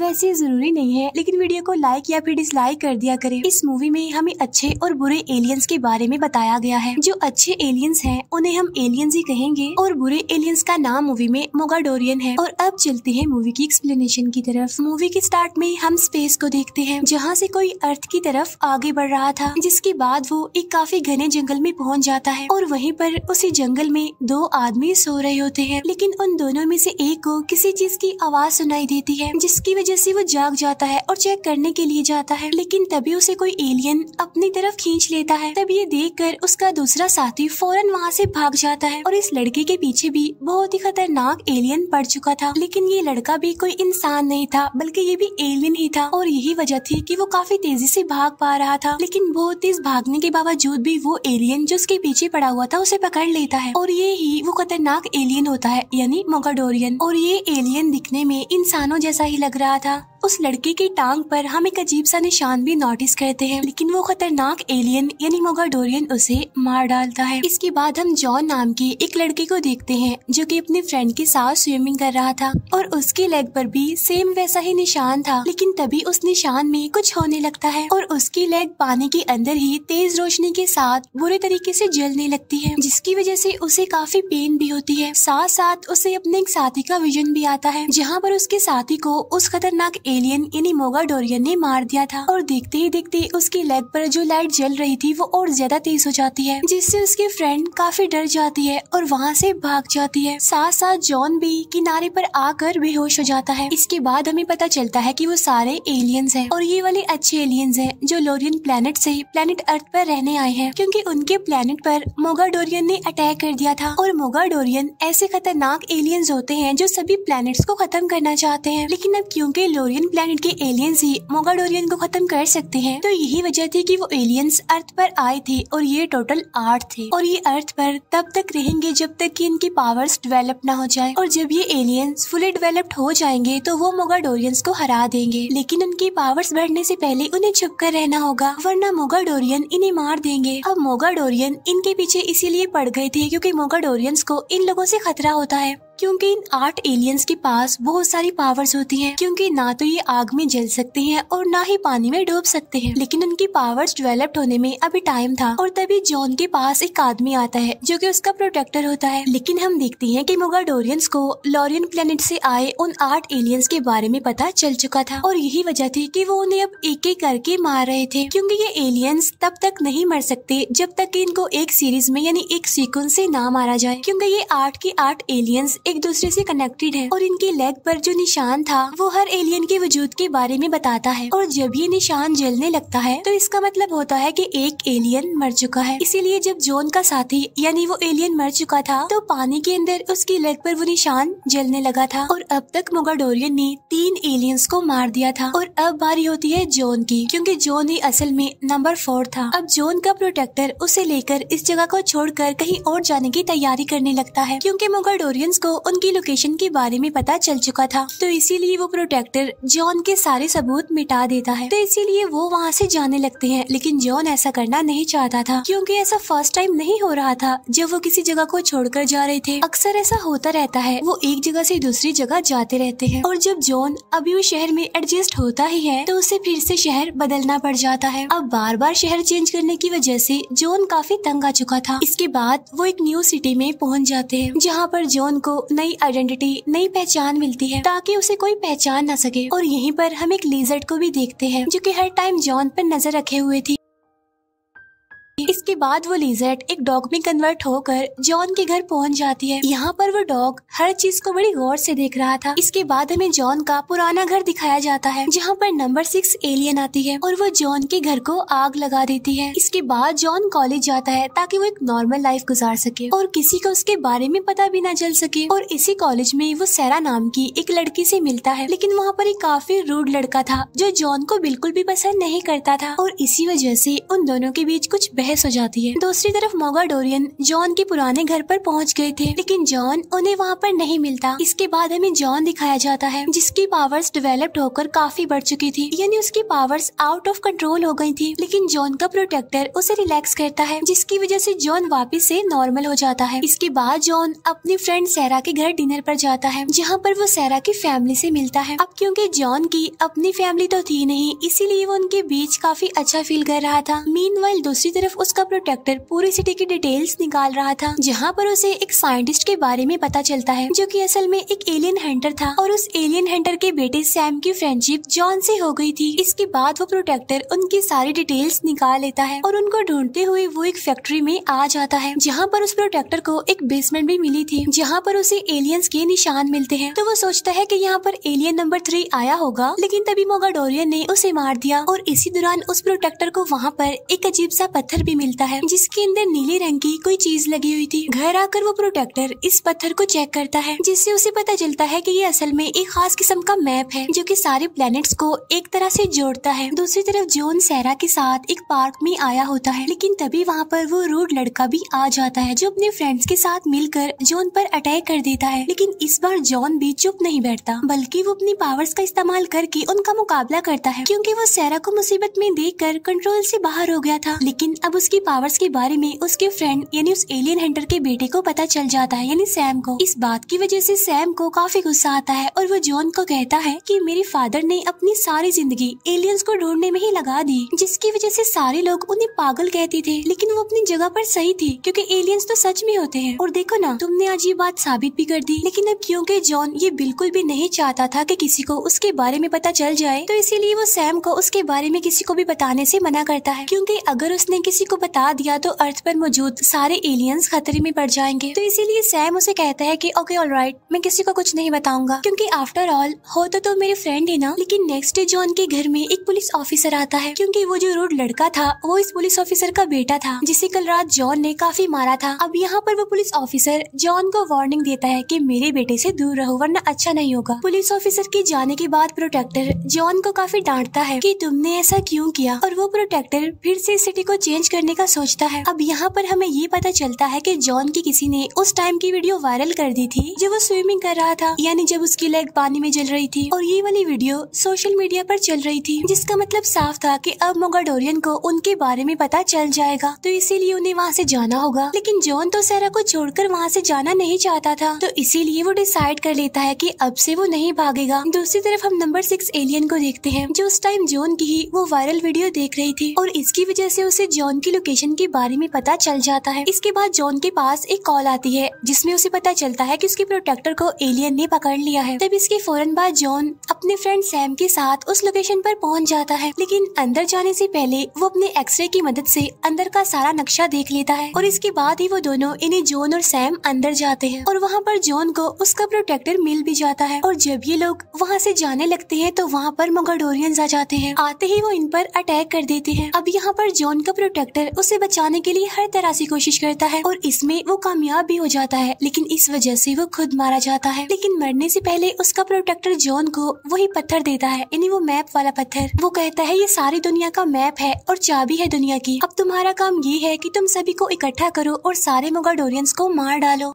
वैसे ज़रूरी नहीं है, लेकिन वीडियो को लाइक या फिर डिसलाइक कर दिया करें। इस मूवी में हमें अच्छे और बुरे एलियंस के बारे में बताया गया है। जो अच्छे एलियंस हैं, उन्हें हम एलियंस ही कहेंगे और बुरे एलियंस का नाम मूवी में मोगाडोरियन है। और अब चलते हैं मूवी की एक्सप्लेनेशन की तरफ़। मूवी के स्टार्ट में हम स्पेस को देखते हैं, जहाँ से कोई अर्थ की तरफ़ आगे बढ़ रहा था, जिसके बाद वो एक काफ़ी घने जंगल में पहुँच जाता है और वहीं पर उसी जंगल में दो आदमी सो रहे होते हैं, लेकिन उन दोनों में से एक को किसी चीज़ की आवाज़ सुनाई देती है, जिसकी वजह से वो जाग जाता है और चेक करने के लिए जाता है, लेकिन तभी उसे कोई एलियन अपनी तरफ़ खींच लेता है। तब ये देख कर उसका दूसरा साथी फ़ौरन वहाँ से भाग जाता है और इस लड़के के पीछे भी बहुत ही खतरनाक एलियन पड़ चुका था। लेकिन ये लड़का भी कोई इंसान नहीं था, बल्कि ये भी एलियन ही था और यही वजह थी कि वो काफ़ी तेज़ी से भाग पा रहा था। लेकिन बहुत तेज भागने के बावजूद भी वो एलियन जो उसके पीछे पड़ा हुआ था, उसे पकड़ लेता है। और ये ही वो खतरनाक एलियन होता है, यानी मोगाडोरियन और ये एलियन दिखने में इंसानों जैसा ही लग रहा था उस लड़के की टांग पर हम एक अजीब सा निशान भी नोटिस करते हैं, लेकिन वो खतरनाक एलियन यानी मोगाडोरियन उसे मार डालता है। इसके बाद हम जॉन नाम के एक लड़के को देखते हैं, जो कि अपने फ्रेंड के साथ स्विमिंग कर रहा था, और उसके लेग पर भी सेम वैसा ही निशान था, लेकिन तभी उस निशान में कुछ होने लगता है, और उसकी लेग पानी के अंदर ही तेज रोशनी के साथ बुरे तरीके से जलने लगती है, जिसकी वजह से उसे काफ़ी पेन भी होती है। साथ साथ उसे अपने एक साथी का विजन भी आता है, जहाँ पर उसके साथी को उस खतरनाक एलियन यानी मोगाडोरियन ने मार दिया था। और देखते ही देखते उसकी लेग पर जो लाइट जल रही थी, वो और ज़्यादा तेज हो जाती है, जिससे उसकी फ्रेंड काफ़ी डर जाती है और वहाँ से भाग जाती है। साथ साथ जॉन भी किनारे पर आकर बेहोश हो जाता है। इसके बाद हमें पता चलता है कि वो सारे एलियंस हैं और ये वाले अच्छे एलियंस हैं जो लोरियन प्लेनेट से प्लेनेट अर्थ पर रहने आए हैं, क्योंकि उनके प्लेनेट पर मोगाडोरियन ने अटैक कर दिया था। और मोगाडोरियन ऐसे खतरनाक एलियंस होते हैं जो सभी प्लैनेट्स को खत्म करना चाहते हैं। लेकिन अब क्योंकि लोरियन प्लेनेट के एलियंस ही मोगाडोरियन को खत्म कर सकते हैं। तो यही वजह थी कि वो एलियंस अर्थ पर आए थे और ये टोटल आठ थे। और ये अर्थ पर तब तक रहेंगे जब तक कि इनकी पावर्स डेवलप ना हो जाए। और जब ये एलियंस फुली डेवलप्ड हो जाएँगे तो वो मोगाडोरियंस को हरा देंगे। लेकिन उनकी पावर्स बढ़ने से पहले उन्हें छुप कर रहना होगा, वरना मोगाडोरियन इन्हें मार देंगे। अब मोगाडोरियन इनके पीछे इसीलिए पड़ गए थे क्योंकि मोगाडोरियंस को इन लोगों से खतरा होता है। क्योंकि इन आठ एलियंस के पास बहुत सारी पावर्स होती हैं, क्योंकि ना तो ये आग में जल सकते हैं और ना ही पानी में डूब सकते हैं। लेकिन उनकी पावर्स डेवलप्ड होने में अभी टाइम था और तभी जॉन के पास एक आदमी आता है, जो कि उसका प्रोटेक्टर होता है। लेकिन हम देखते हैं कि मोगाडोरियंस को लॉरियन प्लेनेट से आए उन आठ एलियंस के बारे में पता चल चुका था और यही वजह थी कि वो उन्हें अब एक एक करके मार रहे थे, क्योंकि ये एलियंस तब तक नहीं मर सकते जब तक इनको एक सीरीज़ में, यानी एक सीक्वेंस से ना मारा जाए, क्योंकि ये आठ की आठ एलियंस एक दूसरे से कनेक्टेड है और इनके लेग पर जो निशान था, वो हर एलियन के वजूद के बारे में बताता है। और जब ये निशान जलने लगता है तो इसका मतलब होता है कि एक एलियन मर चुका है। इसीलिए जब जोन का साथी, यानी वो एलियन मर चुका था तो पानी के अंदर उसकी लेग पर वो निशान जलने लगा था। और अब तक मोगाडोरियन ने तीन एलियंस को मार दिया था। और अब बारी होती है जोन की, क्योंकि जोन ही असल में नंबर फोर था। अब जोन का प्रोटेक्टर उसे लेकर इस जगह को छोड़कर कहीं और जाने की तैयारी करने लगता है, क्योंकि मोगाडोरियंस को उनकी लोकेशन के बारे में पता चल चुका था। तो इसीलिए वो प्रोटेक्टर जॉन के सारे सबूत मिटा देता है। तो इसीलिए वो वहाँ से जाने लगते हैं। लेकिन जॉन ऐसा करना नहीं चाहता था, क्योंकि ऐसा फ़र्स्ट टाइम नहीं हो रहा था, जब वो किसी जगह को छोड़कर जा रहे थे। अक्सर ऐसा होता रहता है, वो एक जगह से दूसरी जगह जाते रहते हैं। और जब जॉन अभी उस शहर में एडजस्ट होता ही है तो उसे फिर से शहर बदलना पड़ जाता है। अब बार बार शहर चेंज करने की वजह से जॉन काफ़ी तंग आ चुका था। इसके बाद वो एक न्यू सिटी में पहुँच जाते हैं, जहाँ पर जॉन को नई आइडेंटिटी नई पहचान मिलती है, ताकि उसे कोई पहचान न सके। और यहीं पर हम एक लीजर्ड को भी देखते हैं, जो कि हर टाइम जॉन पर नज़र रखे हुए थी। इसके बाद वो लिजर्ट एक डॉग में कन्वर्ट होकर जॉन के घर पहुँच जाती है। यहाँ पर वो डॉग हर चीज़ को बड़ी गौर से देख रहा था। इसके बाद हमें जॉन का पुराना घर दिखाया जाता है, जहाँ पर नंबर सिक्स एलियन आती है और वो जॉन के घर को आग लगा देती है। इसके बाद जॉन कॉलेज जाता है ताकि वो एक नॉर्मल लाइफ गुजार सके और किसी को उसके बारे में पता भी न चल सके और इसी कॉलेज में वो सैरा नाम की एक लड़की से मिलता है, लेकिन वहाँ पर एक काफ़ी रूड लड़का था जो जॉन को बिल्कुल भी पसंद नहीं करता था और इसी वजह से उन दोनों के बीच कुछ बहस हो जाती है। दूसरी तरफ़ मोगा डोरियन जॉन के पुराने घर पर पहुँच गए थे, लेकिन जॉन उन्हें वहाँ पर नहीं मिलता। इसके बाद हमें जॉन दिखाया जाता है, जिसकी पावर्स डेवलप्ड होकर काफ़ी बढ़ चुकी थी। यानी उसकी पावर्स आउट ऑफ़ कंट्रोल हो गई थी, लेकिन जॉन का प्रोटेक्टर उसे रिलैक्स करता है, जिसकी वजह से जॉन वापस से नॉर्मल हो जाता है। इसके बाद जॉन अपनी फ्रेंड सैरा के घर डिनर पर जाता है, जहाँ पर वो सैरा की फैमिली से मिलता है। अब क्योंकि जॉन की अपनी फैमिली तो थी नहीं, इसीलिए वो उनके बीच काफ़ी अच्छा फील कर रहा था। मीन दूसरी तरफ़ उसका प्रोटेक्टर पूरी सिटी की डिटेल्स निकाल रहा था, जहाँ पर उसे एक साइंटिस्ट के बारे में पता चलता है, जो कि असल में एक एलियन हंटर था, और उस एलियन हंटर के बेटे सैम की फ्रेंडशिप जॉन से हो गई थी। इसके बाद वो प्रोटेक्टर उनकी सारी डिटेल्स निकाल लेता है, और उनको ढूंढते हुए वो एक फैक्ट्री में आ जाता है, जहाँ पर उस प्रोटेक्टर को एक बेसमेंट भी मिली थी, जहाँ पर उसे एलियंस के निशान मिलते हैं। तो वो सोचता है कि यहाँ पर एलियन नंबर थ्री आया होगा, लेकिन तभी मोगाडोरियन ने उसे मार दिया, और इसी दौरान उस प्रोटेक्टर को वहाँ पर एक अजीब सा पत्थर भी मिलता है, जिसके अंदर नीले रंग की कोई चीज़ लगी हुई थी। घर आकर वो प्रोटेक्टर इस पत्थर को चेक करता है, जिससे उसे पता चलता है कि ये असल में एक खास किस्म का मैप है, जो कि सारे प्लैनेट्स को एक तरह से जोड़ता है। दूसरी तरफ़ जोन सैरा के साथ एक पार्क में आया होता है, लेकिन तभी वहाँ पर वो रूड लड़का भी आ जाता है, जो अपने फ्रेंड्स के साथ मिलकर जोन पर अटैक कर देता है। लेकिन इस बार जॉन भी चुप नहीं बैठता, बल्कि वो अपनी पावर्स का इस्तेमाल करके उनका मुकाबला करता है, क्योंकि वो सैरा को मुसीबत में देखकर कंट्रोल से बाहर हो गया था। लेकिन अब उसकी पावर्स के बारे में उसके फ्रेंड यानी उस एलियन हंटर के बेटे को पता चल जाता है, यानी सैम को। इस बात की वजह से सैम को काफ़ी गुस्सा आता है और वो जॉन को कहता है कि मेरे फादर ने अपनी सारी ज़िंदगी एलियंस को ढूँढने में ही लगा दी, जिसकी वजह से सारे लोग उन्हें पागल कहते थे, लेकिन वो अपनी जगह पर सही थी, क्योंकि एलियंस तो सच में होते हैं। और देखो ना, तुमने आज ये बात साबित भी कर दी, लेकिन अब क्योंकि जॉन ये बिल्कुल भी नहीं चाहता था कि किसी को उसके बारे में पता चल जाए तो इसीलिए वो सैम को उसके बारे में किसी को भी बताने से मना करता है, क्योंकि अगर उसने किसी को बता दिया तो अर्थ पर मौजूद सारे एलियंस खतरे में पड़ जाएँगे। तो इसीलिए सैम उसे कहता है कि ओके ऑल राइट मैं किसी को कुछ नहीं बताऊँगा। क्योंकि आफ्टर ऑल हो तो, तो मेरे फ्रेंड है ना? लेकिन नेक्स्ट डे जॉन के घर में एक पुलिस ऑफिसर आता है क्योंकि वो जो रोड लड़का था वो इस पुलिस ऑफिसर का बेटा था जिसे कल रात जॉन ने काफ़ी मारा था। अब यहाँ पर वो पुलिस ऑफिसर जॉन को वार्निंग देता है की मेरे बेटे से दूर रहो वरना अच्छा नहीं होगा। पुलिस ऑफिसर के जाने के बाद प्रोटेक्टर जॉन को काफ़ी डांटता है की तुमने ऐसा क्यूँ किया? और वो प्रोटेक्टर फिर से सिटी को चेंज करने का सोचता है। अब यहाँ पर हमें ये पता चलता है कि जॉन की किसी ने उस टाइम की वीडियो वायरल कर दी थी, जब वो स्विमिंग कर रहा था, यानी जब उसकी लेग पानी में जल रही थी। और ये वाली वीडियो सोशल मीडिया पर चल रही थी, जिसका मतलब साफ़ था कि अब मोगाडोरियन को उनके बारे में पता चल जाएगा। तो इसीलिए उन्हें वहाँ से जाना होगा। लेकिन जॉन तो सैरा को छोड़कर वहाँ से जाना नहीं चाहता था। तो इसीलिए वो डिसाइड कर लेता है की अब से वो नहीं भागेगा। दूसरी तरफ़ हम नंबर सिक्स एलियन को देखते हैं, जो उस टाइम जॉन की ही वो वायरल वीडियो देख रही थी। और इसकी वजह से उसे जॉन की लोकेशन के बारे में पता चल जाता है। इसके बाद जॉन के पास एक कॉल आती है, जिसमें उसे पता चलता है कि उसके प्रोटेक्टर को एलियन ने पकड़ लिया है। तब इसके फ़ौरन बाद जॉन अपने फ्रेंड सैम के साथ उस लोकेशन पर पहुँच जाता है, लेकिन अंदर जाने से पहले वो अपने एक्सरे की मदद से अंदर का सारा नक्शा देख लेता है और इसके बाद ही वो दोनों, इन्हें जॉन और सैम अंदर जाते हैं और वहाँ पर जॉन को उसका प्रोटेक्टर मिल भी जाता है और जब ये लोग वहाँ से जाने लगते हैं तो वहाँ पर मोगाडोरियंस आ जाते हैं। आते ही वो इन पर अटैक कर देते हैं। अब यहाँ पर जॉन का प्रोटेक्टर उसे बचाने के लिए हर तरह से कोशिश करता है और इसमें वो कामयाब भी हो जाता है, लेकिन इस वजह से वो खुद मारा जाता है। लेकिन मरने से पहले उसका प्रोटेक्टर जॉन को वही पत्थर देता है, यानी वो मैप वाला पत्थर। वो कहता है, ये सारी दुनिया का मैप है और चाबी है दुनिया की। अब तुम्हारा काम ये है की तुम सभी को इकट्ठा करो और सारे मोगाडोरियंस को मार डालो।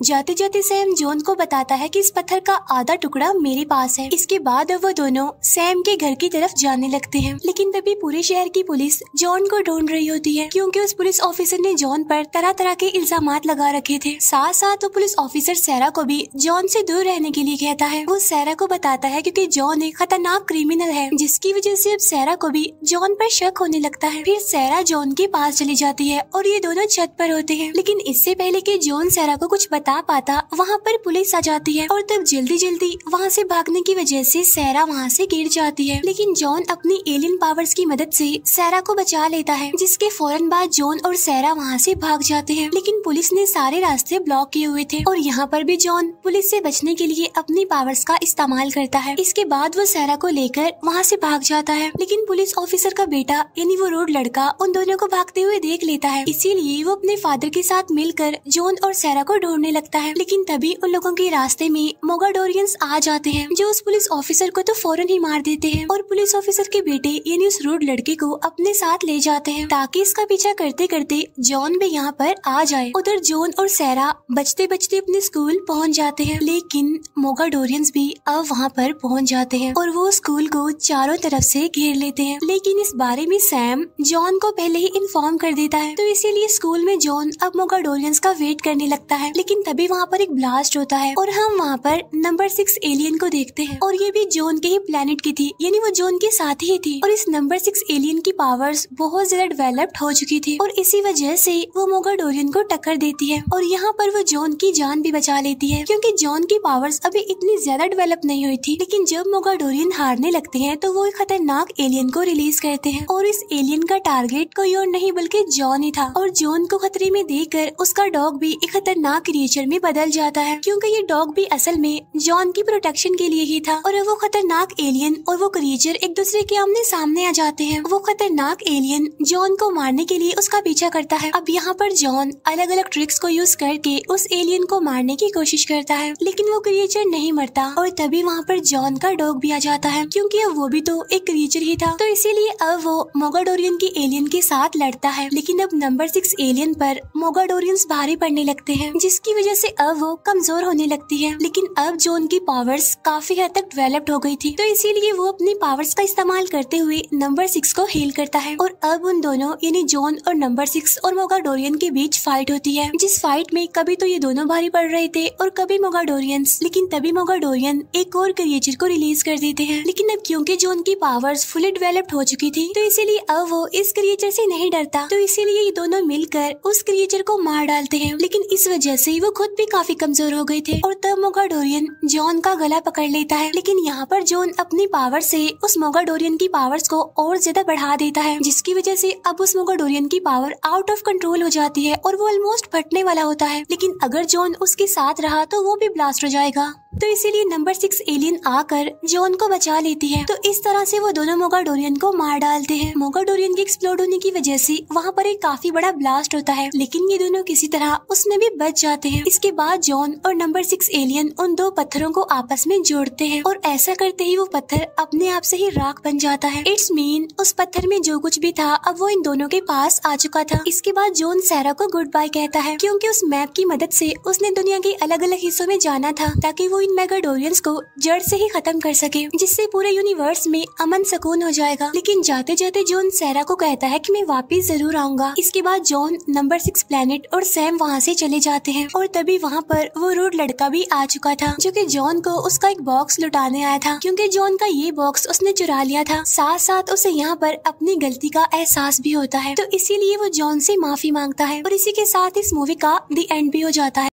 जाते जाते सैम जोन को बताता है कि इस पत्थर का आधा टुकड़ा मेरे पास है। इसके बाद वो दोनों सैम के घर की तरफ़ जाने लगते हैं। लेकिन तभी पूरे शहर की पुलिस जॉन को ढूंढ रही होती है, क्योंकि उस पुलिस ऑफिसर ने जॉन पर तरह तरह के इल्ज़ाम लगा रखे थे। साथ साथ वो पुलिस ऑफिसर सैरा को भी जॉन से दूर रहने के लिए कहता है। वो सैरा को बताता है क्योंकि जॉन एक खतरनाक क्रिमिनल है, जिसकी वजह से अब सैरा को भी जॉन पर शक होने लगता है। फिर सैरा जॉन के पास चली जाती है और ये दोनों छत पर होते हैं। लेकिन इससे पहले की जॉन सैरा को कुछ बता बता पाता वहाँ पर पुलिस आ जाती है और तब जल्दी जल्दी वहाँ से भागने की वजह से सैरा वहाँ से गिर जाती है। लेकिन जॉन अपनी एलियन पावर्स की मदद से सैरा को बचा लेता है, जिसके फ़ौरन बाद जॉन और सैरा वहाँ से भाग जाते हैं। लेकिन पुलिस ने सारे रास्ते ब्लॉक किए हुए थे और यहाँ पर भी जॉन पुलिस से बचने के लिए अपनी पावर्स का इस्तेमाल करता है। इसके बाद वो सैरा को लेकर वहाँ से भाग जाता है। लेकिन पुलिस ऑफिसर का बेटा यानी वो रोड लड़का उन दोनों को भागते हुए देख लेता है। इसीलिए वो अपने फादर के साथ मिलकर जॉन और सैरा को ढूँढने लगता है। लेकिन तभी उन लोगों के रास्ते में मोगाडोरियंस आ जाते हैं, जो उस पुलिस ऑफिसर को तो फ़ौरन ही मार देते हैं और पुलिस ऑफिसर के बेटे यानी उस रूड लड़के को अपने साथ ले जाते हैं, ताकि इसका पीछा करते करते जॉन भी यहाँ पर आ जाए। उधर जॉन और सैरा बचते बचते अपने स्कूल पहुँच जाते हैं, लेकिन मोगाडोरियंस भी अब वहाँ पर पहुँच जाते हैं और वो स्कूल को चारों तरफ़ से घेर लेते हैं। लेकिन इस बारे में सैम जॉन को पहले ही इन्फॉर्म कर देता है तो इसीलिए स्कूल में जॉन अब मोगाडोरियंस का वेट करने लगता है। लेकिन तभी वहाँ पर एक ब्लास्ट होता है और हम वहाँ पर नंबर सिक्स एलियन को देखते हैं। और ये भी जोन के ही प्लेनेट की थी, यानी वो जोन के साथ ही थी। और इस नंबर सिक्स एलियन की पावर्स बहुत ज़्यादा डेवलप्ड हो चुकी थी और इसी वजह से वो मोगाडोरियन को टक्कर देती है। और यहाँ पर वो जॉन की जान भी बचा लेती है, क्योंकि जॉन की पावर्स अभी इतनी ज़्यादा डेवलप नहीं हुई थी। लेकिन जब मोगाडोरियन हारने लगते हैं तो वो एक खतरनाक एलियन को रिलीज़ करते हैं। और इस एलियन का टारगेट कोई और नहीं, बल्कि जॉन ही था। और जॉन को खतरे में देकर उसका डॉग भी एक खतरनाक क्रिएचर में बदल जाता है, क्योंकि ये डॉग भी असल में जॉन की प्रोटेक्शन के लिए ही था। और वो खतरनाक एलियन और वो क्रिएचर एक दूसरे के आमने सामने आ जाते हैं। वो खतरनाक एलियन जॉन को मारने के लिए उसका पीछा करता है। अब यहाँ पर जॉन अलग अलग ट्रिक्स को यूज़ करके उस एलियन को मारने की कोशिश करता है, लेकिन वो क्रिएचर नहीं मरता। और तभी वहाँ पर जॉन का डॉग भी आ जाता है, क्योंकि वो भी तो एक क्रिएचर ही था। तो इसीलिए अब वो मोगाडोरियन की एलियन के साथ लड़ता है, लेकिन अब नंबर सिक्स एलियन पर मोगाडोरियंस भारी पड़ने लगते हैं, जिसकी वजह से अब वो कमज़ोर होने लगती है। लेकिन अब जोन की पावर्स काफ़ी हद तक डेवलप्ड हो गई थी तो इसीलिए वो अपनी पावर्स का इस्तेमाल करते हुए नंबर सिक्स को हील करता है। और अब उन दोनों, यानी जोन और नंबर सिक्स और मोगाडोरियन के बीच फाइट होती है। जिस फाइट में कभी तो ये दोनों भारी पड़ रहे थे और कभी मोगाडोरियंस लेकिन तभी मोगाडोरियन एक और क्रिएचर को रिलीज़ कर देते हैं। लेकिन अब क्योंकि जोन की पावर्स फुली डेवलप्ड हो चुकी थी तो इसीलिए अब वो इस क्रिएचर से नहीं डरता। तो इसीलिए ये दोनों मिलकर उस क्रिएचर को मार डालते हैं। लेकिन इस वजह से वो खुद भी काफ़ी कमज़ोर हो गए थे। और तब मोगाडोरियन जॉन का गला पकड़ लेता है। लेकिन यहाँ पर जॉन अपनी पावर से उस मोगाडोरियन की पावर्स को और ज़्यादा बढ़ा देता है, जिसकी वजह से अब उस मोगाडोरियन की पावर आउट ऑफ़ कंट्रोल हो जाती है और वो ऑलमोस्ट फटने वाला होता है। लेकिन अगर जॉन उसके साथ रहा तो वो भी ब्लास्ट हो जाएगा। तो इसीलिए नंबर सिक्स एलियन आकर जॉन को बचा लेती है। तो इस तरह से वो दोनों मोगाडोरियन को मार डालते हैं। मोगाडोरियन के एक्सप्लोड होने की वजह से वहाँ पर एक काफ़ी बड़ा ब्लास्ट होता है, लेकिन ये दोनों किसी तरह उसमें भी बच जाते हैं। इसके बाद जॉन और नंबर सिक्स एलियन उन दो पत्थरों को आपस में जोड़ते हैं और ऐसा करते ही वो पत्थर अपने आप से ही राख बन जाता है। इट्स मीन, उस पत्थर में जो कुछ भी था, अब वो इन दोनों के पास आ चुका था। इसके बाद जॉन सैरा को गुड बाय कहता है, क्योंकि उस मैप की मदद से उसने दुनिया के अलग अलग हिस्सों में जाना था, ताकि इन मेगाडोरियंस को जड़ से ही खत्म कर सके, जिससे पूरे यूनिवर्स में अमन सुकून हो जाएगा। लेकिन जाते जाते जॉन सैरा को कहता है कि मैं वापस ज़रूर आऊँगा, इसके बाद जॉन, नंबर सिक्स प्लेनेट और सैम वहाँ से चले जाते हैं। और तभी वहाँ पर वो रोड लड़का भी आ चुका था, जो कि जॉन को उसका एक बॉक्स लुटाने आया था। क्योंकि जॉन का ये बॉक्स उसने चुरा लिया था साथ साथ उसे यहाँ पर अपनी गलती का एहसास भी होता है। तो इसीलिए वो जॉन से माफ़ी माँगता है और इसी के साथ इस मूवी का दी एंड भी हो जाता है।